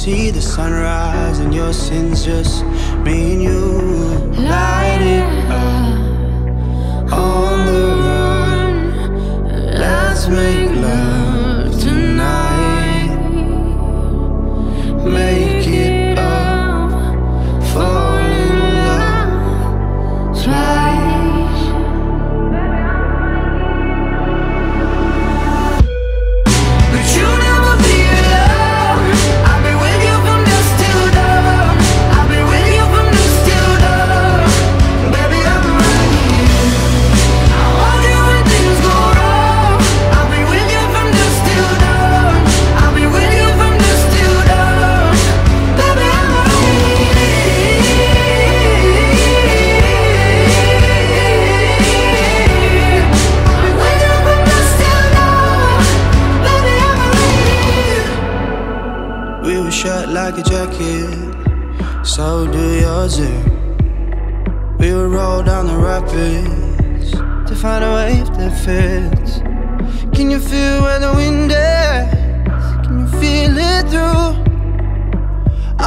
See the sunrise and your sins, just me and you. Light it shut like a jacket, so do yours. eh? We would roll down the rapids to find a wave that fits. Can you feel where the wind is? Can you feel it through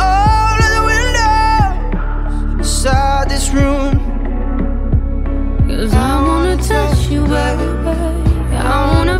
all of the windows inside this room? Cause I wanna touch you, baby. I wanna